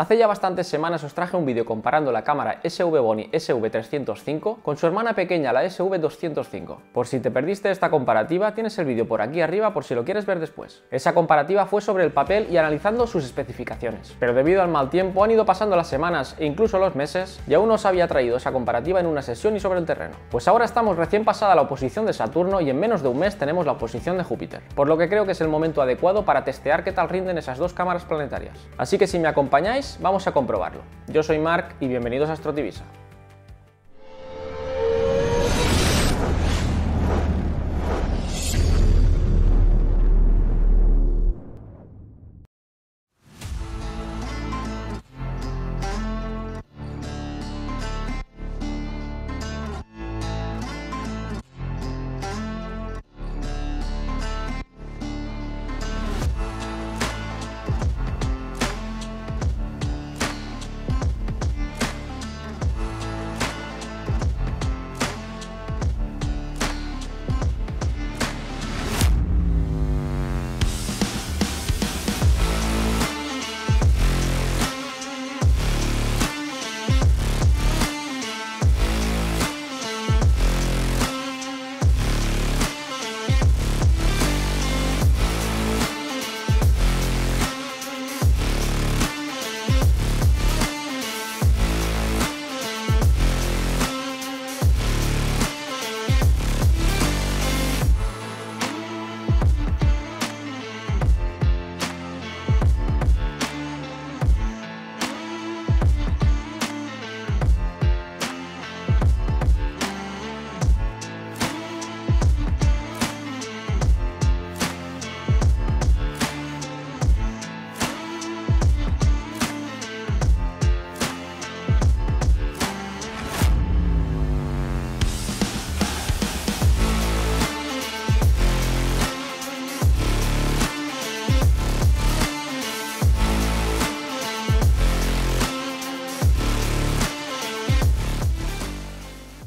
Hace ya bastantes semanas os traje un vídeo comparando la cámara SV Boni SV305 con su hermana pequeña la SV205. Por si te perdiste esta comparativa, tienes el vídeo por aquí arriba por si lo quieres ver después. Esa comparativa fue sobre el papel y analizando sus especificaciones, pero debido al mal tiempo han ido pasando las semanas e incluso los meses y aún no os había traído esa comparativa en una sesión y sobre el terreno. Pues ahora estamos recién pasada la oposición de Saturno y en menos de un mes tenemos la oposición de Júpiter, por lo que creo que es el momento adecuado para testear qué tal rinden esas dos cámaras planetarias. Así que si me acompañáis vamos a comprobarlo. Yo soy Mark y bienvenidos a Astrotivisa.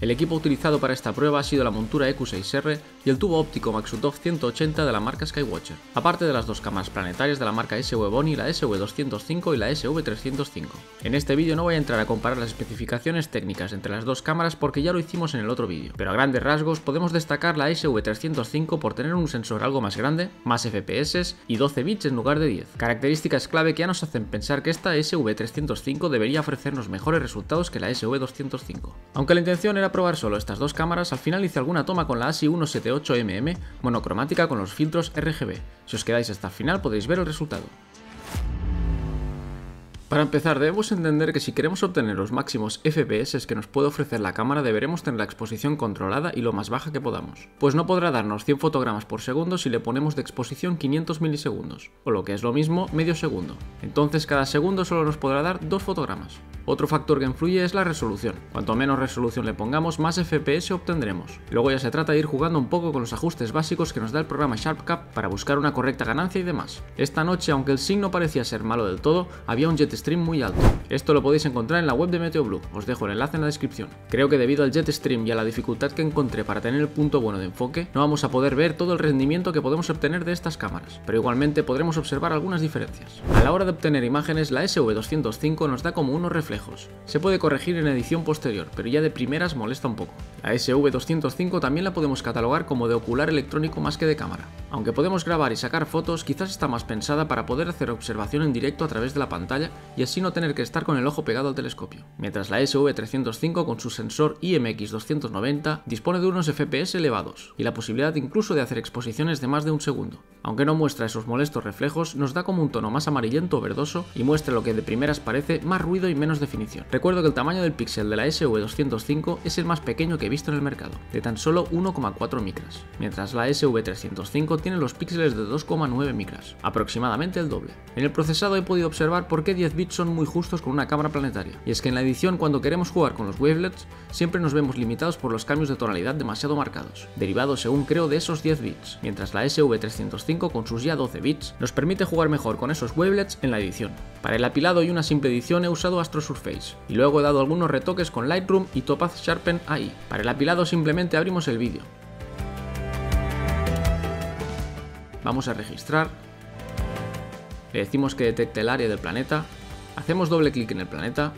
El equipo utilizado para esta prueba ha sido la montura EQ6R y el tubo óptico Maxutov 180 de la marca Skywatcher, aparte de las dos cámaras planetarias de la marca SV Boni, la SV205 y la SV305. En este vídeo no voy a entrar a comparar las especificaciones técnicas entre las dos cámaras porque ya lo hicimos en el otro vídeo, pero a grandes rasgos podemos destacar la SV305 por tener un sensor algo más grande, más FPS y 12 bits en lugar de 10, características clave que ya nos hacen pensar que esta SV305 debería ofrecernos mejores resultados que la SV205. Aunque la intención era probar solo estas dos cámaras, al final hice alguna toma con la ASI 178mm monocromática con los filtros RGB. Si os quedáis hasta el final podéis ver el resultado. Para empezar, debemos entender que si queremos obtener los máximos FPS que nos puede ofrecer la cámara deberemos tener la exposición controlada y lo más baja que podamos, pues no podrá darnos 100 fotogramas por segundo si le ponemos de exposición 500 milisegundos, o lo que es lo mismo, medio segundo. Entonces cada segundo solo nos podrá dar 2 fotogramas. Otro factor que influye es la resolución. Cuanto menos resolución le pongamos, más FPS obtendremos. Luego ya se trata de ir jugando un poco con los ajustes básicos que nos da el programa SharpCap para buscar una correcta ganancia y demás. Esta noche, aunque el signo parecía ser malo del todo, había un jet stream muy alto. Esto lo podéis encontrar en la web de MeteoBlue, os dejo el enlace en la descripción. Creo que debido al jet stream y a la dificultad que encontré para tener el punto bueno de enfoque, no vamos a poder ver todo el rendimiento que podemos obtener de estas cámaras, pero igualmente podremos observar algunas diferencias. A la hora de obtener imágenes, la SV205 nos da como unos reflejos se puede corregir en edición posterior, pero ya de primeras molesta un poco. La SV205 también la podemos catalogar como de ocular electrónico más que de cámara. Aunque podemos grabar y sacar fotos, quizás está más pensada para poder hacer observación en directo a través de la pantalla y así no tener que estar con el ojo pegado al telescopio. Mientras la SV305 con su sensor IMX290 dispone de unos FPS elevados y la posibilidad incluso de hacer exposiciones de más de un segundo. Aunque no muestra esos molestos reflejos, nos da como un tono más amarillento o verdoso y muestra lo que de primeras parece más ruido y menos definición. Recuerdo que el tamaño del píxel de la SV205 es el más pequeño que he visto en el mercado, de tan solo 1,4 micras, mientras la SV305 tiene los píxeles de 2,9 micras, aproximadamente el doble. En el procesado he podido observar por qué 10 bits son muy justos con una cámara planetaria, y es que en la edición cuando queremos jugar con los wavelets siempre nos vemos limitados por los cambios de tonalidad demasiado marcados, derivados según creo de esos 10 bits, mientras la SV305 con sus ya 12 bits nos permite jugar mejor con esos wavelets en la edición. Para el apilado y una simple edición he usado Astro Surface, y luego he dado algunos retoques con Lightroom y Topaz Sharpen AI. Para el apilado simplemente abrimos el vídeo. Vamos a registrar. Le decimos que detecte el área del planeta Hacemos doble clic en el planeta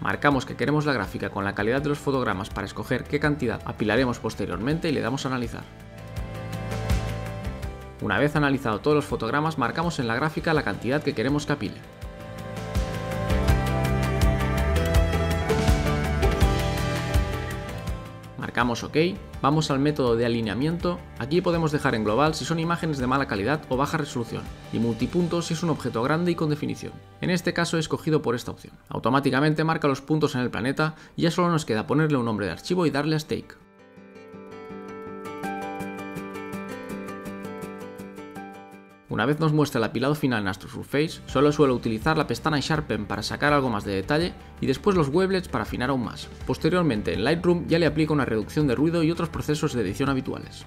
Marcamos que queremos la gráfica con la calidad de los fotogramas para escoger qué cantidad apilaremos posteriormente y le damos a analizar. Una vez analizado todos los fotogramas, marcamos en la gráfica la cantidad que queremos que apile. Marcamos OK, vamos al método de alineamiento, aquí podemos dejar en global si son imágenes de mala calidad o baja resolución, y multipunto si es un objeto grande y con definición. En este caso he escogido por esta opción. Automáticamente marca los puntos en el planeta y ya solo nos queda ponerle un nombre de archivo y darle a Stake. Una vez nos muestra el apilado final en Astro Surface, solo suelo utilizar la pestaña Sharpen para sacar algo más de detalle y después los wavelets para afinar aún más. Posteriormente en Lightroom ya le aplico una reducción de ruido y otros procesos de edición habituales.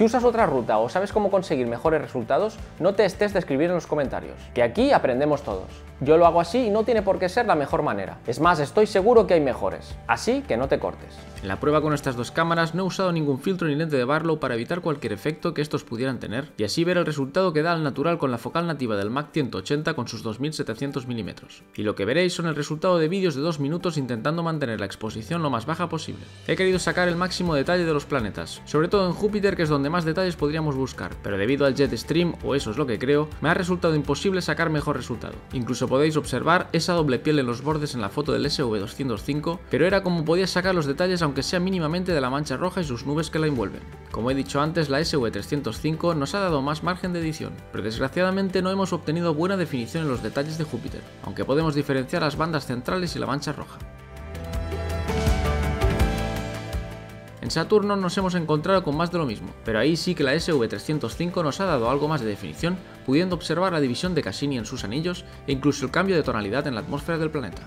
Si usas otra ruta o sabes cómo conseguir mejores resultados, no te estés de escribir en los comentarios, que aquí aprendemos todos. Yo lo hago así y no tiene por qué ser la mejor manera. Es más, estoy seguro que hay mejores. Así que no te cortes. En la prueba con estas dos cámaras no he usado ningún filtro ni lente de Barlow para evitar cualquier efecto que estos pudieran tener y así ver el resultado que da al natural con la focal nativa del Mac 180 con sus 2700 mm. Y lo que veréis son el resultado de vídeos de 2 minutos intentando mantener la exposición lo más baja posible. He querido sacar el máximo detalle de los planetas, sobre todo en Júpiter que es donde más detalles podríamos buscar, pero debido al jet stream, o eso es lo que creo, me ha resultado imposible sacar mejor resultado. Incluso podéis observar esa doble piel en los bordes en la foto del SV205, pero era como podía sacar los detalles aunque sea mínimamente de la mancha roja y sus nubes que la envuelven. Como he dicho antes, la SV305 nos ha dado más margen de edición, pero desgraciadamente no hemos obtenido buena definición en los detalles de Júpiter, aunque podemos diferenciar las bandas centrales y la mancha roja. En Saturno nos hemos encontrado con más de lo mismo, pero ahí sí que la SV305 nos ha dado algo más de definición, pudiendo observar la división de Cassini en sus anillos e incluso el cambio de tonalidad en la atmósfera del planeta.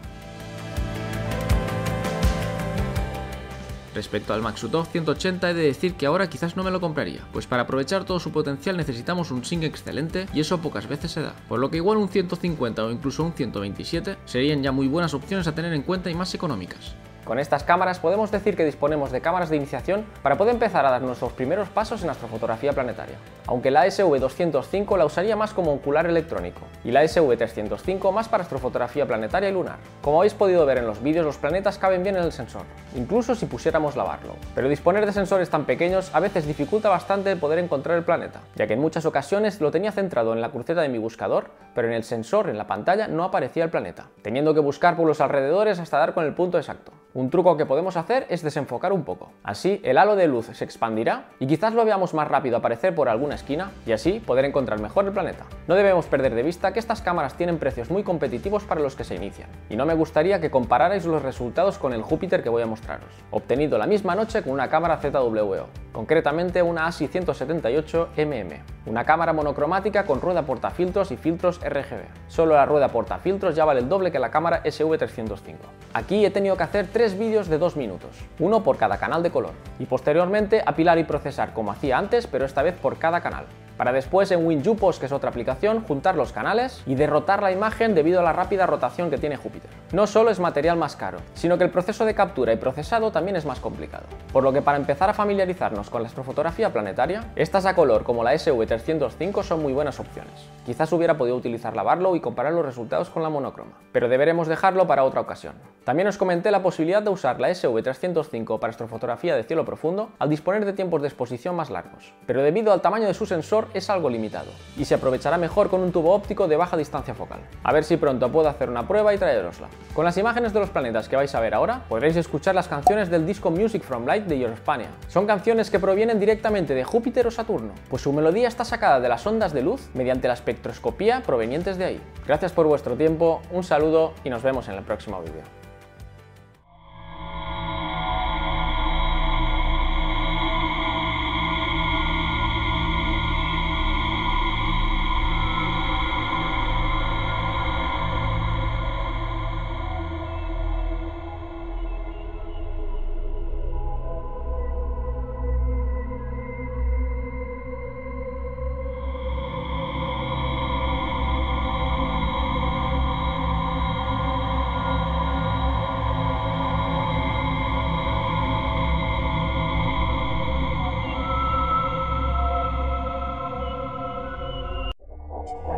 Respecto al Maxutov 180 he de decir que ahora quizás no me lo compraría, pues para aprovechar todo su potencial necesitamos un sync excelente y eso pocas veces se da, por lo que igual un 150 o incluso un 127 serían ya muy buenas opciones a tener en cuenta y más económicas. Con estas cámaras podemos decir que disponemos de cámaras de iniciación para poder empezar a dar nuestros primeros pasos en astrofotografía planetaria, aunque la SV205 la usaría más como ocular electrónico y la SV305 más para astrofotografía planetaria y lunar. Como habéis podido ver en los vídeos, los planetas caben bien en el sensor, incluso si pusiéramos lavarlo. Pero disponer de sensores tan pequeños a veces dificulta bastante poder encontrar el planeta, ya que en muchas ocasiones lo tenía centrado en la cruceta de mi buscador, pero en el sensor en la pantalla no aparecía el planeta, teniendo que buscar por los alrededores hasta dar con el punto exacto. Un truco que podemos hacer es desenfocar un poco. Así el halo de luz se expandirá y quizás lo veamos más rápido aparecer por alguna esquina y así poder encontrar mejor el planeta. No debemos perder de vista que estas cámaras tienen precios muy competitivos para los que se inician. Y no me gustaría que compararais los resultados con el Júpiter que voy a mostraros, obtenido la misma noche con una cámara ZWO, concretamente una ASI 178 mm, una cámara monocromática con rueda portafiltros y filtros RGB. Solo la rueda portafiltros ya vale el doble que la cámara SV305. Aquí he tenido que hacer tres vídeos de dos minutos, uno por cada canal de color, y posteriormente apilar y procesar como hacía antes, pero esta vez por cada canal para después en WinJupos, que es otra aplicación, juntar los canales y derrotar la imagen debido a la rápida rotación que tiene Júpiter. No solo es material más caro, sino que el proceso de captura y procesado también es más complicado. Por lo que para empezar a familiarizarnos con la astrofotografía planetaria, estas a color como la SV305 son muy buenas opciones. Quizás hubiera podido utilizar la Barlow y comparar los resultados con la monocroma, pero deberemos dejarlo para otra ocasión. También os comenté la posibilidad de usar la SV305 para astrofotografía de cielo profundo al disponer de tiempos de exposición más largos, pero debido al tamaño de su sensor es algo limitado y se aprovechará mejor con un tubo óptico de baja distancia focal. A ver si pronto puedo hacer una prueba y traerosla. Con las imágenes de los planetas que vais a ver ahora, podréis escuchar las canciones del disco Music from Light de Eurospania. Son canciones que provienen directamente de Júpiter o Saturno, pues su melodía está sacada de las ondas de luz mediante la espectroscopía provenientes de ahí. Gracias por vuestro tiempo, un saludo y nos vemos en el próximo vídeo.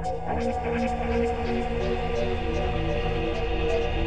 Thank you.